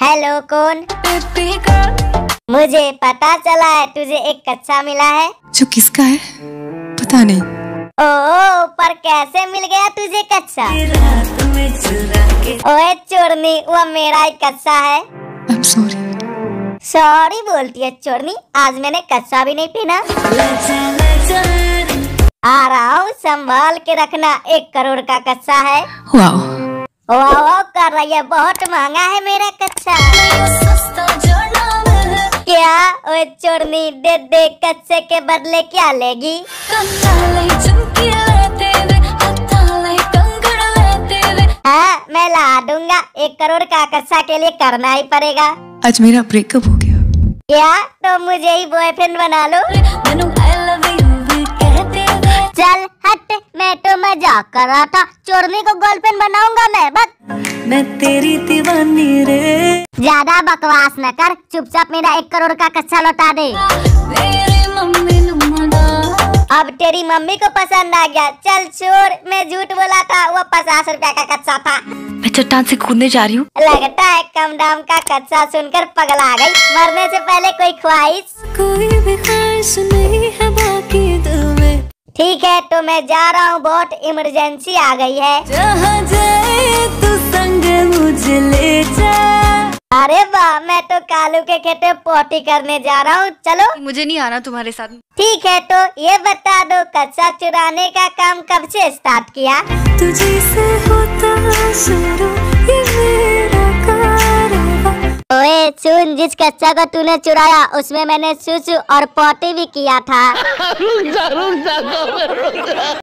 Hello कौन? मुझे पता चला है तुझे एक कच्चा मिला है। जो किसका है? पता नहीं। ओ पर कैसे मिल गया तुझे कच्चा? ओए चोरनी वो मेरा ही कच्चा है। आई एम सॉरी सॉरी बोलती है चोरनी आज मैंने कच्चा भी नहीं पीना। आ रहा हूँ संभाल के रखना एक करोड़ का कच्चा है। वाह है बहुत महँगा है मेरा कच्चा। क्या? ओए चोरनी दे दे कच्चे के बदले क्या लेगी? हाँ मैं ला दूँगा। एक करोड़ का कच्चा के लिए करना ही पड़ेगा। आज मेरा ब्रेकअप हो गया। क्या? तो मुझे ही बॉयफ्रेंड बना लो। चल हट। मैं तो मज़ाक कर रहा था। चोरनी को गर्लफ्रेंड बनाऊँगा मैं बस। मैं तेरी दीवानी रे। ज़्यादा बकवास न कर चुपचाप मेरा एक करोड़ का कच्चा लौटा दे। मेरी मम्मी नुमादा अब तेरी मम्मी को पसंद आ गया। चल चोर मैं झूठ बोला था वो पचास रुपया का कच्चा था। मैं चट्टान से कूदने जा रही हूँ। लगता है कम दाम का कच्चा सुनकर पगला आ गई। मरने से पहले कोई ख्वाहिश? कोई भी ख्वाहिश नहीं है बाकी ठीक है तो मैं जा रहा हूँ बहुत इमरजेंसी आ गई है। जहाँ जाए तू संग मुझे ले जा। अरे वाह मैं तो कालू के खेते पोटी करने जा रहा हूँ। चलो। मुझे नहीं आना तुम्हारे साथ। ठीक है तो ये बता दो कच्चा चुराने का काम कब से स्टार्ट किया? तुझे से होता शुरू ये मेरा कारवां। ओए सुन जिस कच्चा को तूने चुराया उसमें मैंने सुसु और पोटी भी किया था।